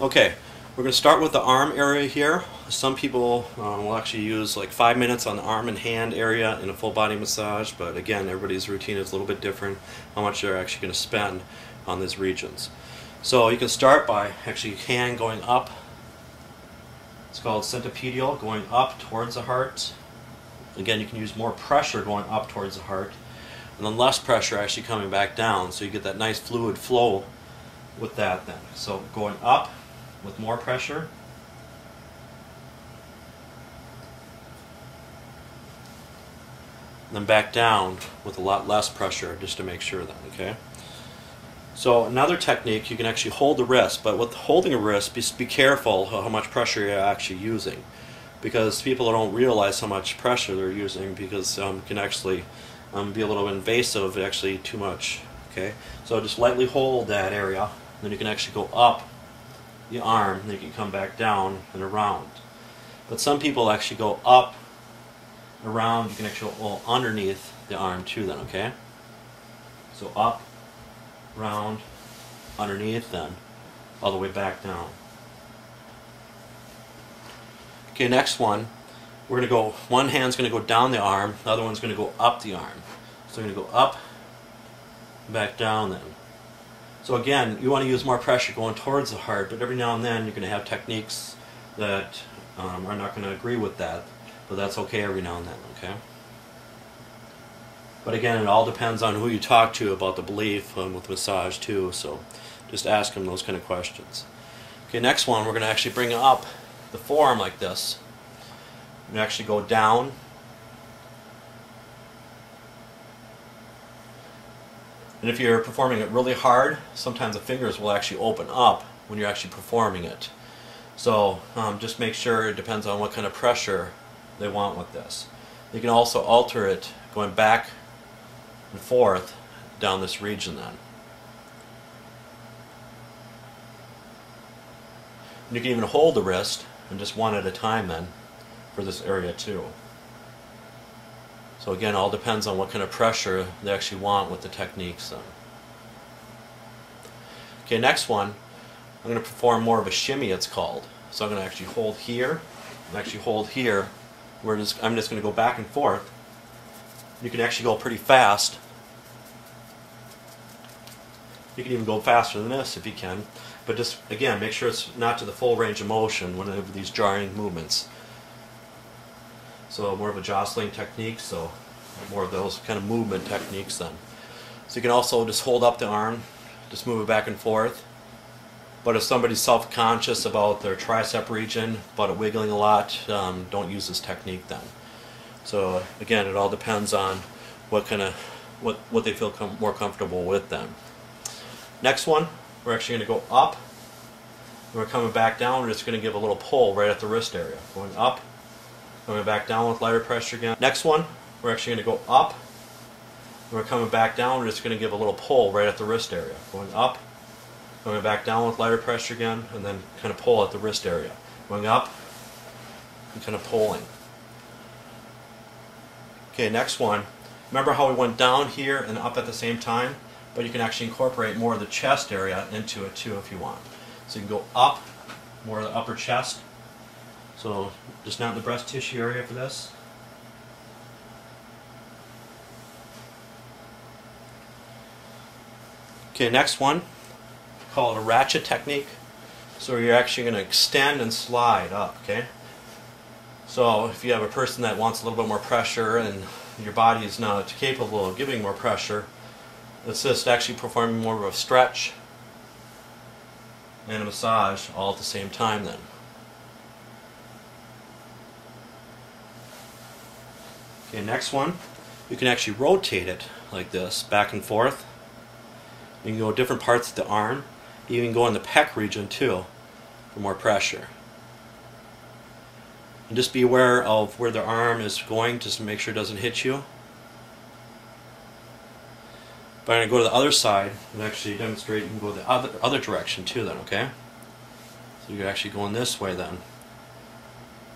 Okay, we're going to start with the arm area here. Some people um, will actually use like five minutes on the arm and hand area in a full body massage, but again, everybody's routine is a little bit different how much they're actually going to spend on these regions. So you can start by actually hand going up. It's called centripetal, going up towards the heart. Again, you can use more pressure going up towards the heart, and then less pressure actually coming back down, so you get that nice fluid flow with that then. So going up with more pressure. Then back down with a lot less pressure just to make sure then, okay? So another technique, you can actually hold the wrist, but with holding a wrist, be, be careful how much pressure you're actually using. Because people don't realize how much pressure they're using because um, can actually um, be a little invasive, actually too much. Okay, so just lightly hold that area, then you can actually go up the arm, then you can come back down and around. But some people actually go up, around, you can actually go underneath the arm too then, okay? So up, round, underneath then, all the way back down. Okay, next one, we're going to go, one hand's going to go down the arm, the other one's going to go up the arm. So we're going to go up, back down then. So again, you want to use more pressure going towards the heart, but every now and then you're going to have techniques that um, are not going to agree with that, but that's okay every now and then, okay? But again, it all depends on who you talk to about the belief um, with massage too, so just ask them those kind of questions. Okay, next one, we're going to actually bring up the forearm like this. And actually go down And if you're performing it really hard, sometimes the fingers will actually open up when you're actually performing it. So um, just make sure it depends on what kind of pressure they want with this. You can also alter it going back and forth down this region then. And you can even hold the wrist and just one at a time then for this area too. So again, all depends on what kind of pressure they actually want with the techniques. Okay, next one, I'm going to perform more of a shimmy it's called. So I'm going to actually hold here, and actually hold here. We're just, I'm just going to go back and forth. You can actually go pretty fast. You can even go faster than this if you can. But just, again, make sure it's not to the full range of motion whenever these jarring movements. So more of a jostling technique, so more of those kind of movement techniques then. So you can also just hold up the arm, just move it back and forth. But if somebody's self-conscious about their tricep region, but wiggling a lot, um, don't use this technique then. So again, it all depends on what kind of what what they feel com more comfortable with then. Next one, we're actually going to go up. We're coming back down. We're just going to give a little pull right at the wrist area. Going up Coming back down with lighter pressure again. Next one, we're actually going to go up. We're coming back down, we're just going to give a little pull right at the wrist area. Going up, coming back down with lighter pressure again, and then kind of pull at the wrist area. Going up, and kind of pulling. Okay, next one. Remember how we went down here and up at the same time? But you can actually incorporate more of the chest area into it too if you want. So you can go up, more of the upper chest, so just not the breast tissue area for this. Okay, next one, call it a ratchet technique. So you're actually going to extend and slide up, okay? So if you have a person that wants a little bit more pressure and your body is not capable of giving more pressure, it's just actually performing more of a stretch and a massage all at the same time then. Okay, next one, you can actually rotate it like this, back and forth. You can go different parts of the arm. You can go in the pec region too for more pressure. And just be aware of where the arm is going just to make sure it doesn't hit you. But I'm going to go to the other side and actually demonstrate you can go the other, other direction too then, okay? So you're actually going this way then.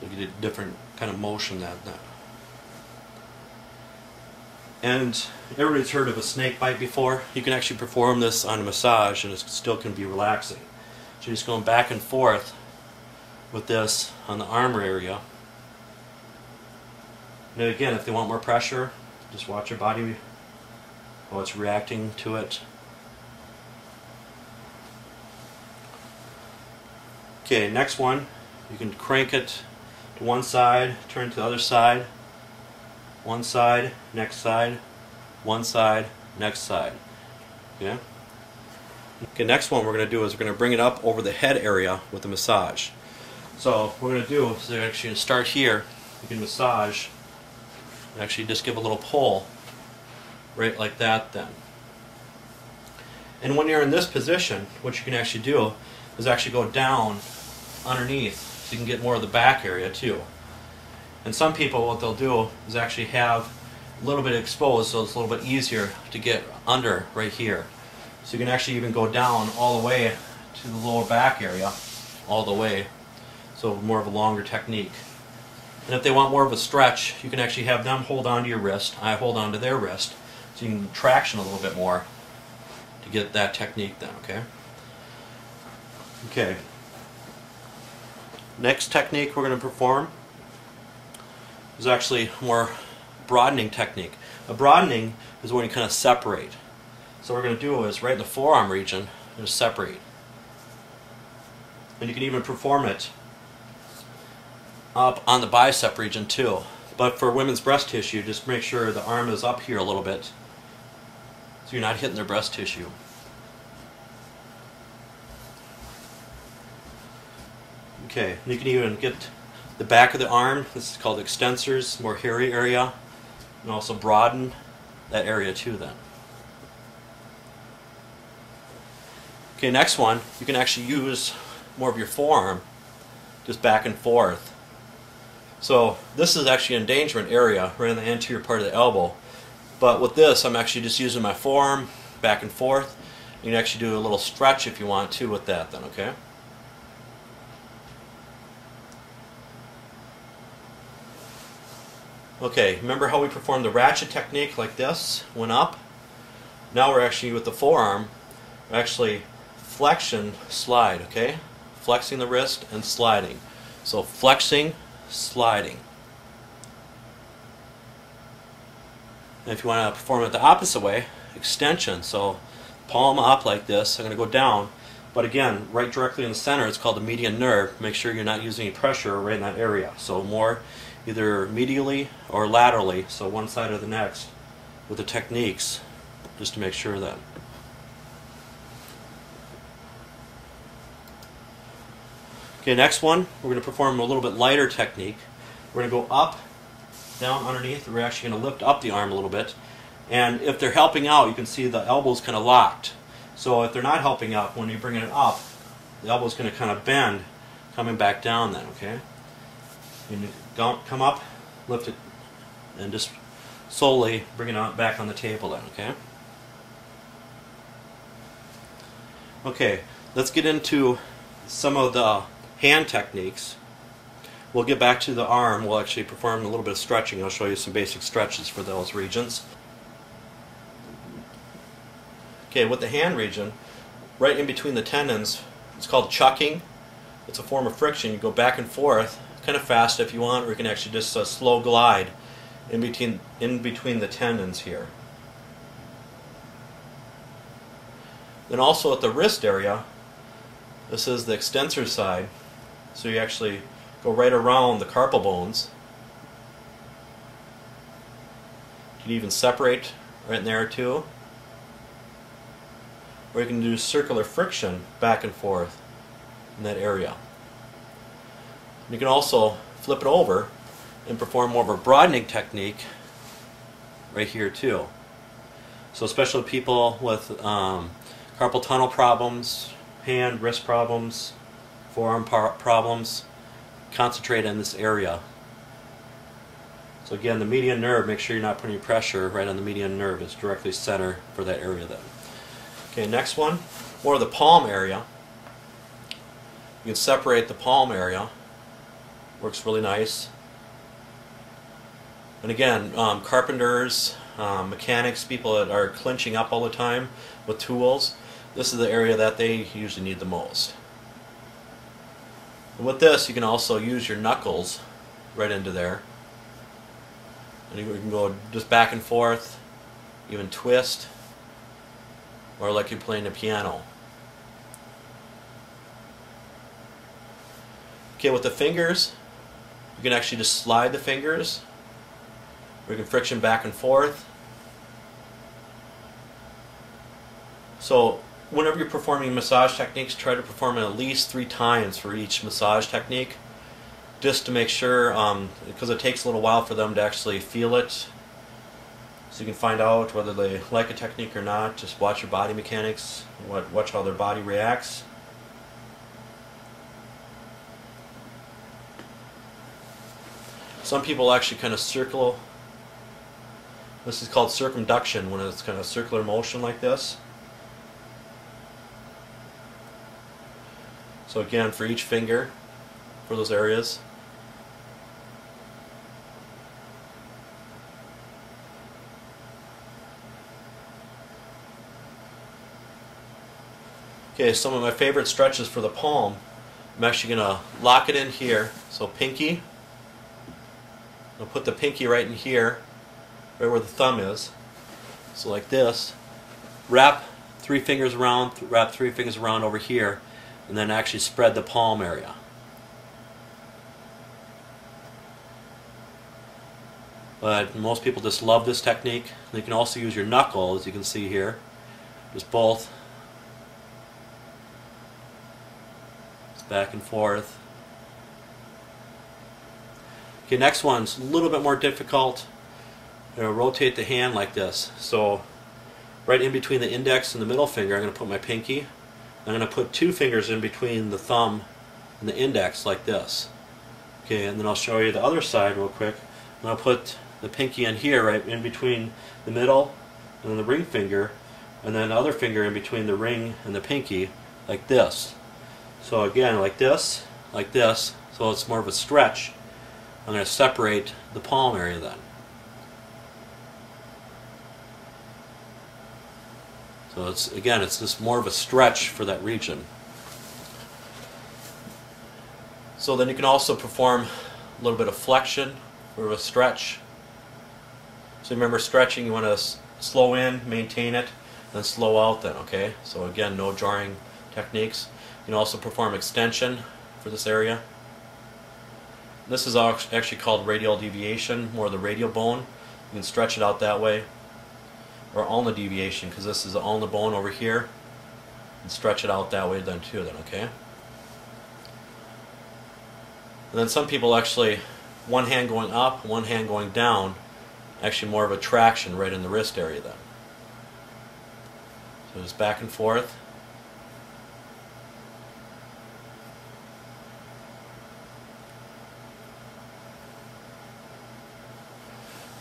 So you get a different kind of motion that, that and everybody's heard of a snake bite before. You can actually perform this on a massage and it still can be relaxing. So just going back and forth with this on the arm area. Now again, if they want more pressure, just watch your body while it's reacting to it. Okay, next one, you can crank it to one side, turn it to the other side, one side, next side, one side, next side. Okay? Okay, next one we're going to do is we're going to bring it up over the head area with the massage. So what we're going to do is actually start here. You can massage. Actually, just give a little pull, right like that. Then. And when you're in this position, what you can actually do is actually go down underneath, so you can get more of the back area too. And some people, what they'll do is actually have a little bit exposed, so it's a little bit easier to get under right here. So you can actually even go down all the way to the lower back area, all the way. So more of a longer technique. And if they want more of a stretch, you can actually have them hold on to your wrist. I hold on to their wrist. So you can traction a little bit more to get that technique then, okay? Okay. Next technique we're going to perform is actually more broadening technique. A broadening is when you kind of separate. So what we're going to do is right in the forearm region, just separate. And you can even perform it up on the bicep region too. But for women's breast tissue, just make sure the arm is up here a little bit so you're not hitting their breast tissue. Okay, you can even get the back of the arm, this is called extensors, more hairy area, and also broaden that area too then. Okay, next one, you can actually use more of your forearm, just back and forth. So this is actually an endangerment area, right in the anterior part of the elbow. But with this, I'm actually just using my forearm back and forth. You can actually do a little stretch if you want to with that then, okay? Okay, remember how we performed the ratchet technique like this, went up? Now we're actually with the forearm, actually flexion, slide, okay? Flexing the wrist and sliding. So flexing, sliding. And if you want to perform it the opposite way, extension. So palm up like this, I'm going to go down. But again, right directly in the center, it's called the median nerve. Make sure you're not using any pressure right in that area. So more either medially or laterally, so one side or the next, with the techniques, just to make sure that. Okay, next one, we're going to perform a little bit lighter technique. We're going to go up, down underneath, we're actually going to lift up the arm a little bit. And if they're helping out, you can see the elbow's kind of locked. So if they're not helping out, when you're bringing it up, the elbow's going to kind of bend, coming back down then, okay? Don't come up, lift it, and just slowly bring it on, back on the table then, okay? Okay, let's get into some of the hand techniques. We'll get back to the arm. We'll actually perform a little bit of stretching. I'll show you some basic stretches for those regions. Okay, with the hand region, right in between the tendons, it's called chucking. It's a form of friction. You go back and forth kind of fast if you want, or you can actually just uh, slow glide in between in between the tendons here. Then also at the wrist area, this is the extensor side, so you actually go right around the carpal bones. You can even separate right in there too. Or you can do circular friction back and forth in that area. You can also flip it over and perform more of a broadening technique right here too. So especially people with um, carpal tunnel problems, hand, wrist problems, forearm problems, concentrate in this area. So again, the median nerve, make sure you're not putting pressure right on the median nerve. It's directly center for that area then. Okay, next one, more of the palm area. You can separate the palm area works really nice. And again, um, carpenters, um, mechanics, people that are clinching up all the time with tools, this is the area that they usually need the most. And with this, you can also use your knuckles right into there. And you can go just back and forth, even twist, or like you're playing the piano. Okay, with the fingers, you can actually just slide the fingers, you can friction back and forth. So whenever you're performing massage techniques, try to perform at least three times for each massage technique, just to make sure, um, because it takes a little while for them to actually feel it. So you can find out whether they like a technique or not. Just watch your body mechanics, watch how their body reacts. Some people actually kind of circle. This is called circumduction when it's kind of circular motion like this. So again, for each finger, for those areas. Okay, some of my favorite stretches for the palm. I'm actually going to lock it in here. So pinky. I'll put the pinky right in here, right where the thumb is. So like this. Wrap three fingers around, wrap three fingers around over here and then actually spread the palm area. But most people just love this technique. You can also use your knuckle, as you can see here. Just both. Back and forth. Okay, next one's a little bit more difficult. Rotate the hand like this. So, right in between the index and the middle finger, I'm going to put my pinky. I'm going to put two fingers in between the thumb and the index like this. Okay, and then I'll show you the other side real quick. To put the pinky in here, right in between the middle and the ring finger, and then the other finger in between the ring and the pinky, like this. So again, like this, like this, so it's more of a stretch. I'm going to separate the palm area then. So it's again, it's just more of a stretch for that region. So then you can also perform a little bit of flexion or a stretch. So remember stretching, you want to slow in, maintain it, then slow out then, okay? So again, no jarring techniques. You can also perform extension for this area. This is actually called radial deviation, more of the radial bone. You can stretch it out that way or ulna deviation because this is the ulna bone over here. And stretch it out that way then too then okay? And then some people actually one hand going up one hand going down actually more of a traction right in the wrist area then. So just back and forth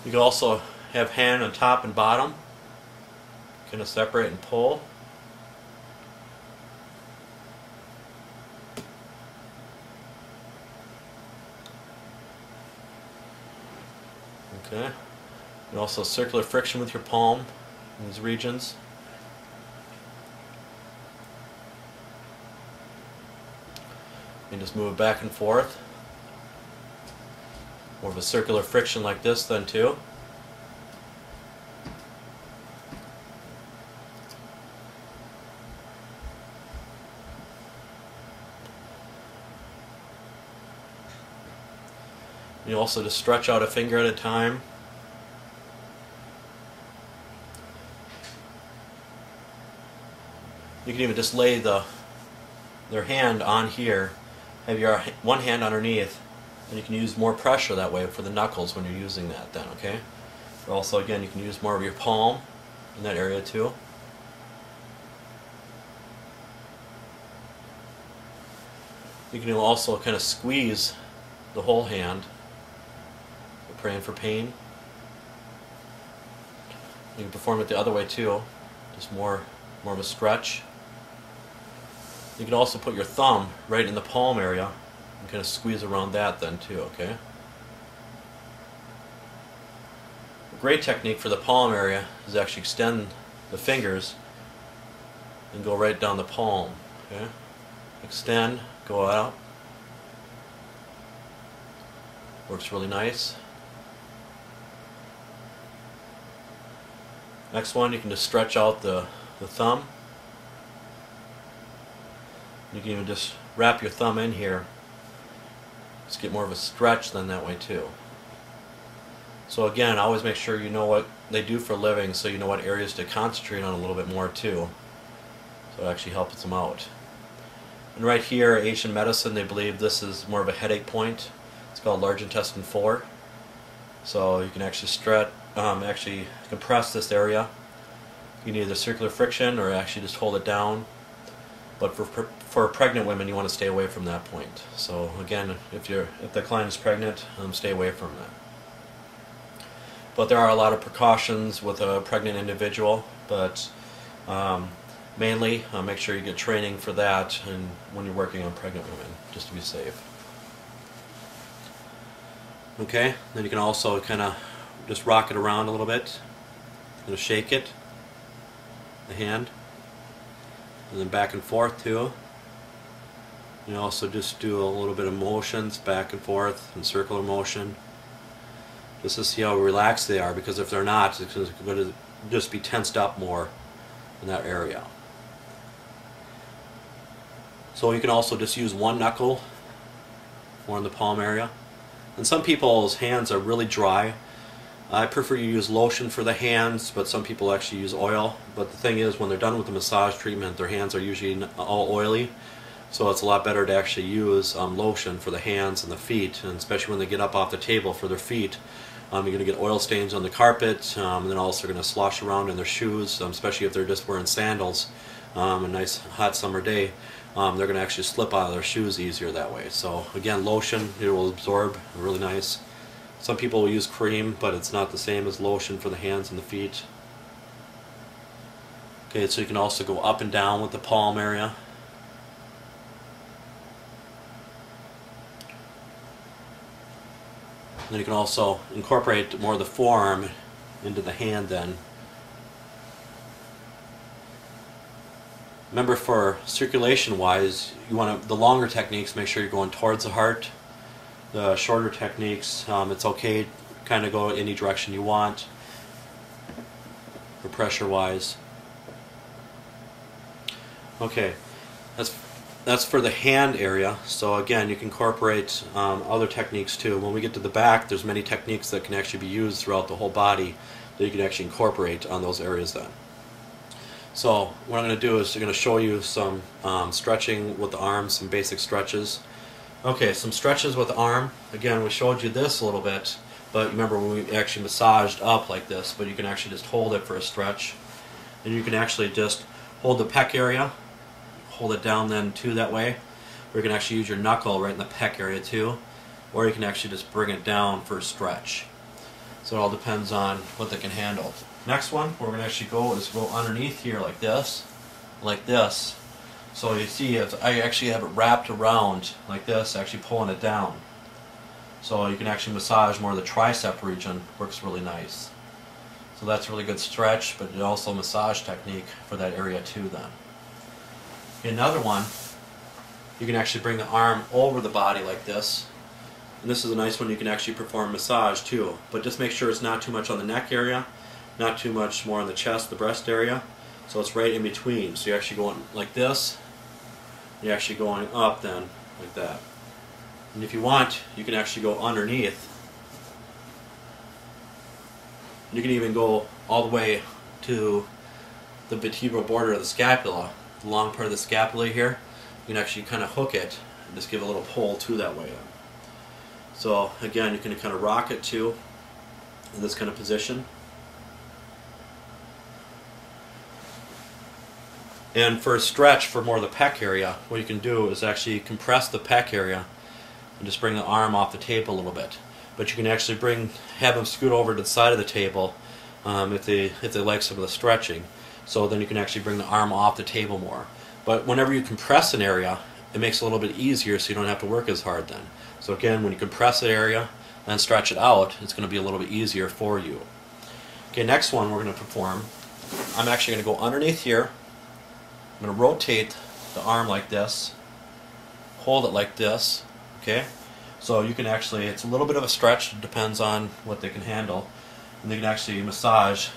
you can also have hand on top and bottom Kind of separate and pull. Okay. And also circular friction with your palm in these regions. And just move it back and forth. More of a circular friction like this then too. You also just stretch out a finger at a time. You can even just lay the their hand on here, have your one hand underneath, and you can use more pressure that way for the knuckles when you're using that then, okay? But also again, you can use more of your palm in that area too. You can also kind of squeeze the whole hand praying for pain. You can perform it the other way too, just more, more of a stretch. You can also put your thumb right in the palm area and kind of squeeze around that then too, okay? A great technique for the palm area is actually extend the fingers and go right down the palm, okay? Extend, go out, Works really nice. Next one, you can just stretch out the, the thumb. You can even just wrap your thumb in here. Just get more of a stretch than that way too. So again, always make sure you know what they do for a living so you know what areas to concentrate on a little bit more too. So it actually helps them out. And right here, Asian medicine, they believe this is more of a headache point. It's called large intestine 4. So you can actually stretch, um, actually compress this area. You can either circular friction or actually just hold it down. But for, for pregnant women, you want to stay away from that point. So again, if you're if the client is pregnant, um, stay away from that. But there are a lot of precautions with a pregnant individual, but um, mainly uh, make sure you get training for that and when you're working on pregnant women, just to be safe. Okay, then you can also kind of just rock it around a little bit, kind of shake it, the hand, and then back and forth too. You also just do a little bit of motions back and forth and circular motion just to see how relaxed they are because if they're not it's going to just be tensed up more in that area. So you can also just use one knuckle more in the palm area. And some people's hands are really dry. I prefer you use lotion for the hands, but some people actually use oil. But the thing is, when they're done with the massage treatment, their hands are usually all oily. So it's a lot better to actually use um, lotion for the hands and the feet, and especially when they get up off the table for their feet. Um, you're going to get oil stains on the carpet, um, and then also going to slosh around in their shoes, um, especially if they're just wearing sandals. Um, a nice hot summer day, um, they're going to actually slip out of their shoes easier that way. So again, lotion, it will absorb really nice. Some people will use cream, but it's not the same as lotion for the hands and the feet. Okay, so you can also go up and down with the palm area. And then you can also incorporate more of the forearm into the hand then. Remember for circulation wise, you want to, the longer techniques, make sure you're going towards the heart. The shorter techniques, um, it's okay kind of go any direction you want for pressure wise. Okay, that's that's for the hand area. So again, you can incorporate um, other techniques too. When we get to the back, there's many techniques that can actually be used throughout the whole body that you can actually incorporate on those areas then. So what I'm going to do is I'm going to show you some um, stretching with the arms, some basic stretches. Okay, some stretches with the arm. Again, we showed you this a little bit, but remember when we actually massaged up like this, but you can actually just hold it for a stretch. And you can actually just hold the pec area hold it down then too that way. Or you can actually use your knuckle right in the pec area too. Or you can actually just bring it down for a stretch. So it all depends on what they can handle. Next one, we're going to actually go is go underneath here like this, like this. So you see, I actually have it wrapped around like this, actually pulling it down. So you can actually massage more of the tricep region, works really nice. So that's a really good stretch, but also massage technique for that area too then. Another one, you can actually bring the arm over the body like this. And this is a nice one you can actually perform massage too. But just make sure it's not too much on the neck area, not too much more on the chest, the breast area. So it's right in between. So you're actually going like this. You're actually going up then, like that. And if you want, you can actually go underneath. You can even go all the way to the vertebral border of the scapula the long part of the scapula here, you can actually kind of hook it and just give a little pull to that way. So again, you can kind of rock it too in this kind of position. And for a stretch for more of the pec area, what you can do is actually compress the pec area and just bring the arm off the table a little bit. But you can actually bring, have them scoot over to the side of the table um, if they if they like some of the stretching. So then you can actually bring the arm off the table more. But whenever you compress an area, it makes it a little bit easier so you don't have to work as hard then. So again, when you compress the area and stretch it out, it's going to be a little bit easier for you. Okay, next one we're going to perform. I'm actually going to go underneath here. I'm going to rotate the arm like this. Hold it like this. Okay? So you can actually, it's a little bit of a stretch, depends on what they can handle. And they can actually massage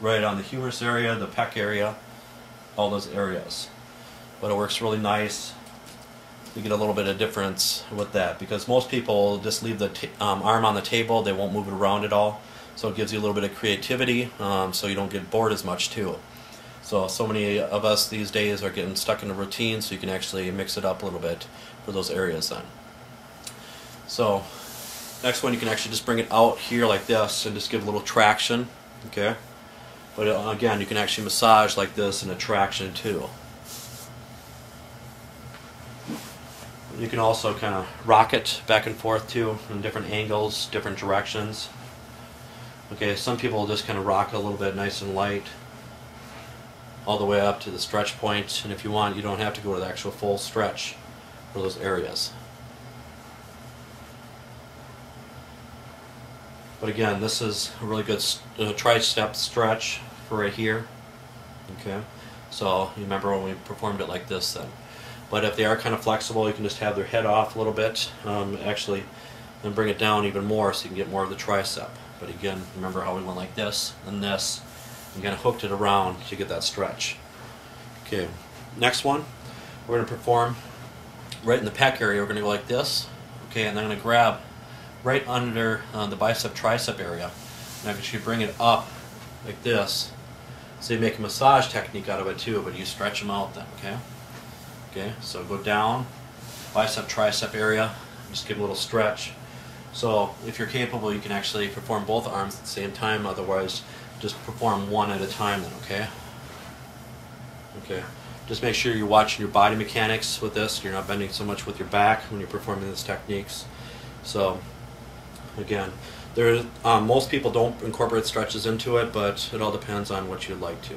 right on the humerus area, the pec area, all those areas. But it works really nice. You get a little bit of difference with that because most people just leave the um, arm on the table, they won't move it around at all. So it gives you a little bit of creativity um, so you don't get bored as much too. So, so many of us these days are getting stuck in a routine so you can actually mix it up a little bit for those areas then. So, next one you can actually just bring it out here like this and just give a little traction, okay? But uh, again, you can actually massage like this and attraction too. You can also kind of rock it back and forth too in different angles, different directions. Okay, some people just kind of rock a little bit nice and light all the way up to the stretch point and if you want you don't have to go to the actual full stretch for those areas. But again, this is a really good uh, tricep stretch for right here. Okay, so you remember when we performed it like this then. But if they are kind of flexible, you can just have their head off a little bit, um, actually, and bring it down even more so you can get more of the tricep. But again, remember how we went like this and this, and kind of hooked it around to get that stretch. Okay, next one, we're going to perform right in the pec area. We're going to go like this, okay, and I'm going to grab right under uh, the bicep tricep area. And I can bring it up like this. So you make a massage technique out of it too, but you stretch them out then, okay? Okay, so go down, bicep tricep area, just give a little stretch. So if you're capable, you can actually perform both arms at the same time, otherwise just perform one at a time then, okay? Okay. Just make sure you're watching your body mechanics with this. You're not bending so much with your back when you're performing these techniques. So Again, there um, most people don't incorporate stretches into it, but it all depends on what you'd like to.